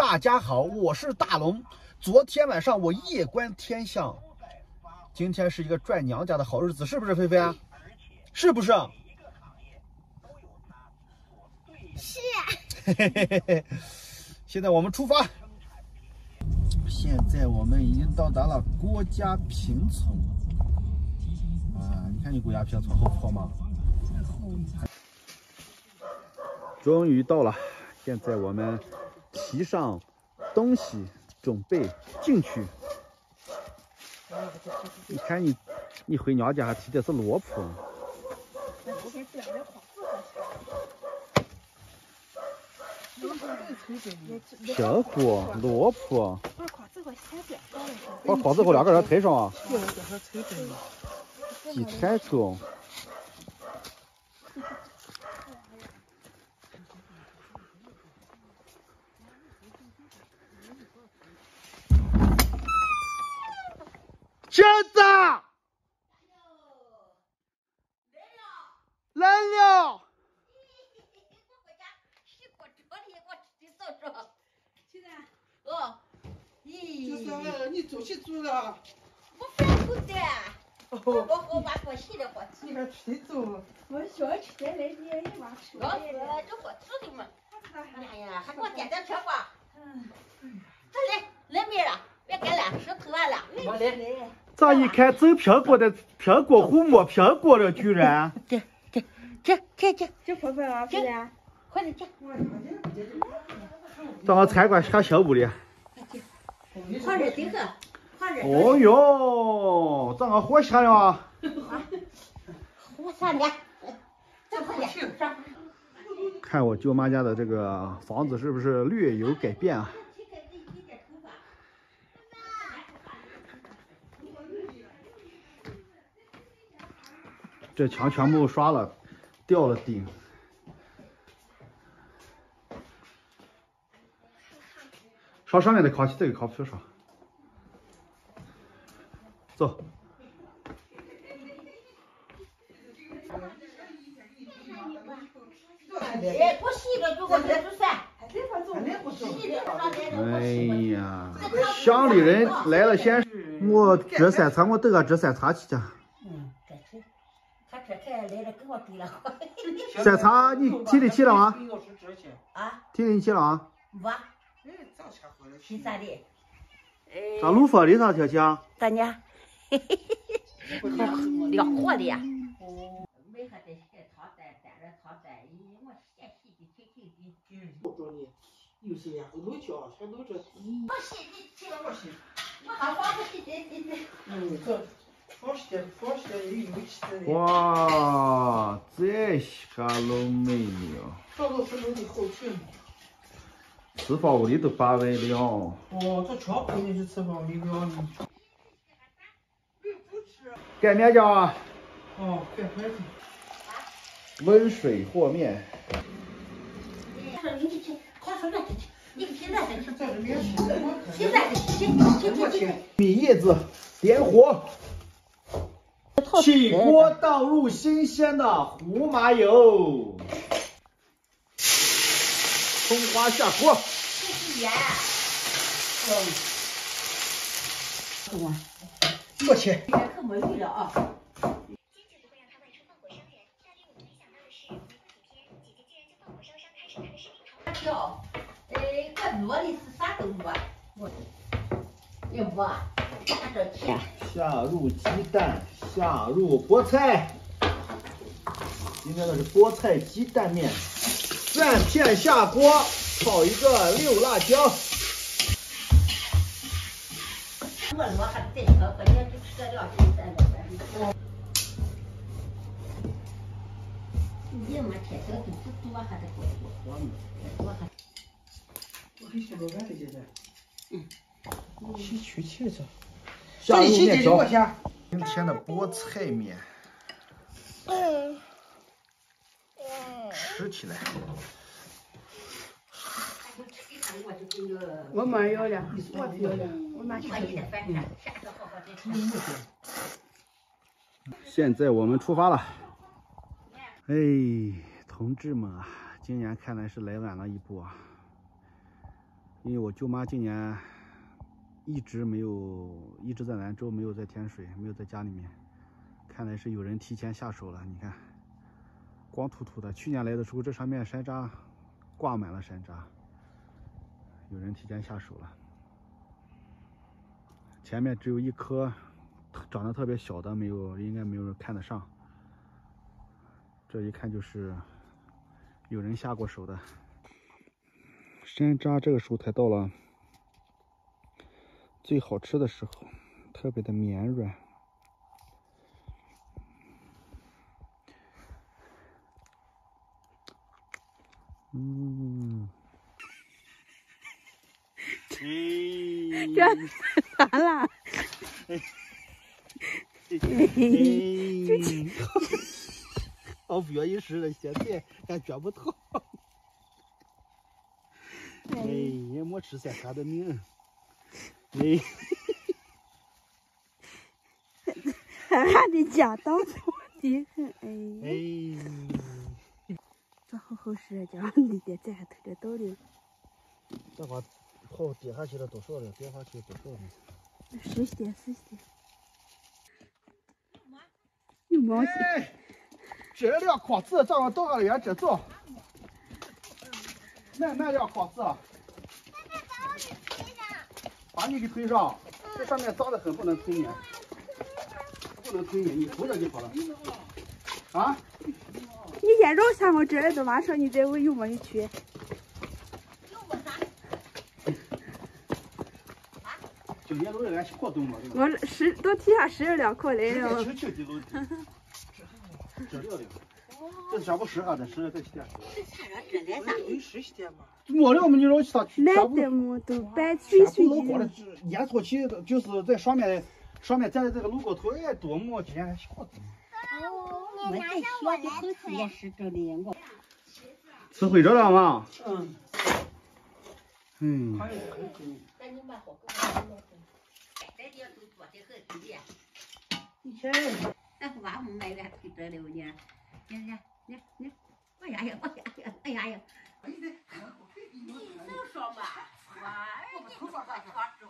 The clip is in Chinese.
大家好，我是大龙。昨天晚上我夜观天象，今天是一个赚娘家的好日子，是不是菲菲啊？是不是？是。嘿嘿嘿嘿。现在我们出发。现在我们已经到达了郭家坪村。啊，你看你郭家坪村好破吗？终于到了，现在我们提上东西，准备进去。你看你，你回娘家还提的是萝卜。小果、萝卜。把筐子和两个人抬上啊。几抬重。子，来了。哦，咦，就是你走起走了。我反骨的，我我把锅洗了锅吃。你还吹走？我小吃的来的，也忘吃。老子这锅吃的嘛。哎呀，还给我点点苹果。嗯。来来妹了，别干了，石头完了。我来来。咋一看走苹果的苹果户没苹果了，居然？这这这这这这婆婆啊，是的。快点吃。咱们餐馆下小屋里。快点顶着，放着。哦哟，这个火香了。火香的，再快点。看我舅妈家的这个房子是不是略有改变啊？这墙全部刷了，掉了顶。刷上面的烤漆，这个烤不上。走。哎呀，乡里人来了先，我这三餐我都要这三餐去的。来了，跟我对了。你提得起了吗？啊？提得起了吗？不。提啥的？咋路佛的啥条件？咋呢？嘿嘿嘿嘿，好凉活的呀。我先洗的清清的。嗯。我找你，有些呀，都叫，全都这。我洗，你洗了我洗。我还放着洗洗洗洗。嗯，这哇，这下老美了。这都是弄的好听。厨房屋里都八万了。哦，这全肯定是厨房里了。擀面酱啊。哦，擀面酱。温水和面。米叶子，点火。起锅，倒入新鲜的胡麻油。葱花下锅。这是盐。嗯。过去。盐可没有了啊。坚决不会让他外出放火伤人。但令我没想到的是，没过几天，姐姐竟然就放火烧伤，开始她的视频长跳。哎，我挪的是啥都挪。我。要不啊？下入鸡蛋，下入菠菜。今天的是菠菜鸡蛋面。蒜片下锅，炒一个六辣椒。我我还在炒，关键就吃了这三个饭。你没天天都不多，还得多多多嘛，多还。我很喜欢干这些的。嗯。先取起子。下入面条。今天的菠菜面。嗯。吃起来。我没有了，我有了，我拿去现在我们出发了。哎，同志们啊，今年看来是来晚了一步啊。因为我舅妈今年一直没有，一直在兰州，没有在天水，没有在家里面。看来是有人提前下手了。你看，光秃秃的。去年来的时候，这上面山楂挂满了山楂，有人提前下手了。前面只有一颗长得特别小的，没有，应该没有人看得上。这一看就是有人下过手的。山楂这个时候才到了最好吃的时候，特别的绵软。嗯，这咋了？好不愿意吃了，现在还觉不透。哎，也没吃三餐的命。哎，还得讲当初的很哎。哎，这好好吃，叫你的咱偷着到的。这把好跌下去了多少了？跌下去多少了？十些十些。有毛线。这辆筐子咱们到个园这走。慢慢点筐子。把你给推上，这上面脏得很，不能推你，不能推你，你扶着就好了。啊？你先绕下嘛，这儿都马上，你再问有没有去。今年都是俺活动嘛。我十都提下十二两块来 这下不湿哈，再湿再起点。这下着这来咋能湿些嘛？没了，我们你让其他去。来的么都白碎碎的。烟草起就是在上面，上面站的这个路高头，哎，多么今天还小的。我在学的口气也是这的，我。吃会着了吗？嗯。嗯。以前。那娃们买完推着了呢，你看，你你，哎呀呀，哎呀呀，哎呀呀！你手上吧，哇，我头发还长着。